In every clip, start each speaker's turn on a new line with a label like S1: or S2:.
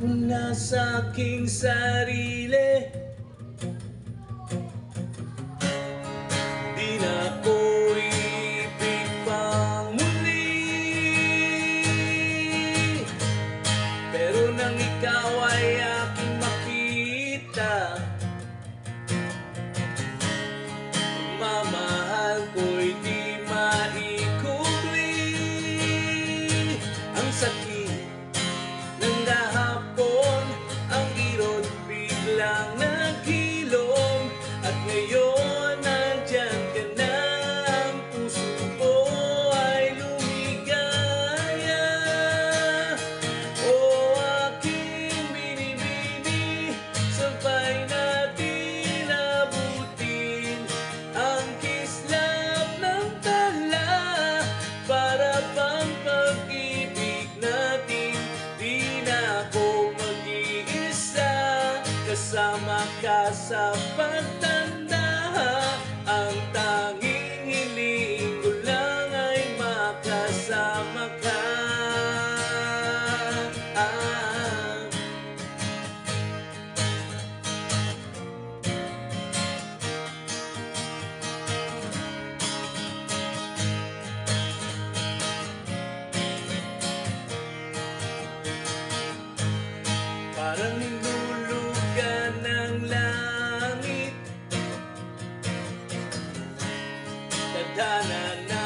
S1: mula sa aking sarili. Di na ako ibig pang muli. Pero nang ikaw ay aking makita Mamahal ko'y di maikuli. Ang sakit biglang sa pagtanda Ang tanging hiling ko lang ay makasama ka ah. Parang da na na.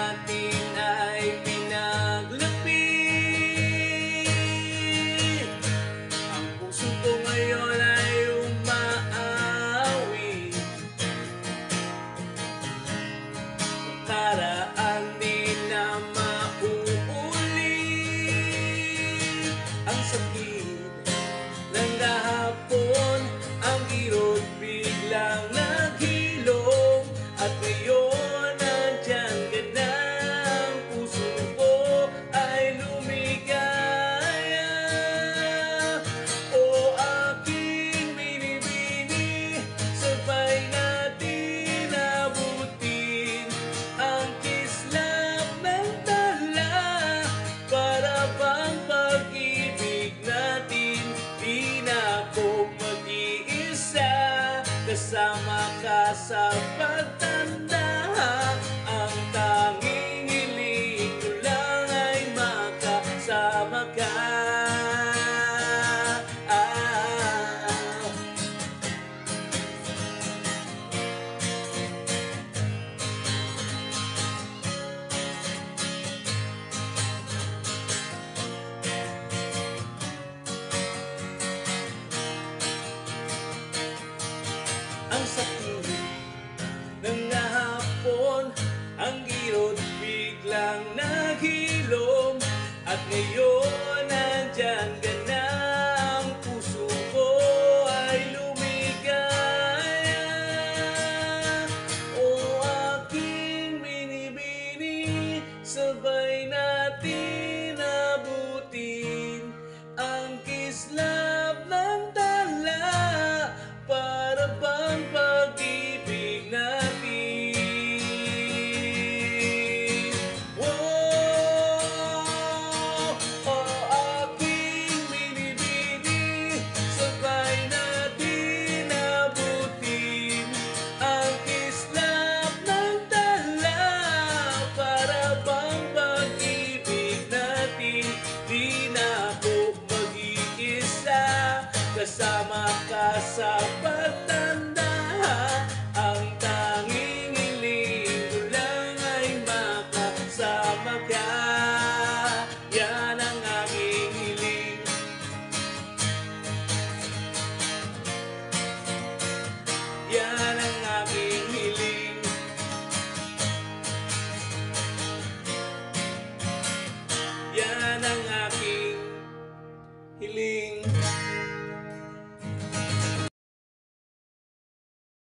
S1: Kasama ka sa pagtanda. Ang tanging hiling ko lang ay makasama ka ang sakit ng hapon. Ang irot biglang naghilom At ngayon Kasama ka sa pagtandaan Ang tanging hiling lang ay makasama ka. Yan ang aking hiling. Yan ang aking hiling. Yan ang aking hiling.